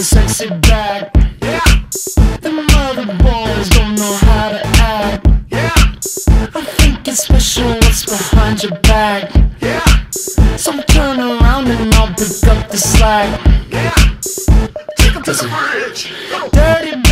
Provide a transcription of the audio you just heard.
and sexy back. Yeah. Them other boys don't know how to act. Yeah. I think it's special what's behind your back. Yeah. So turn around and I'll pick up the slack. Yeah. Take them to the bridge. Dirty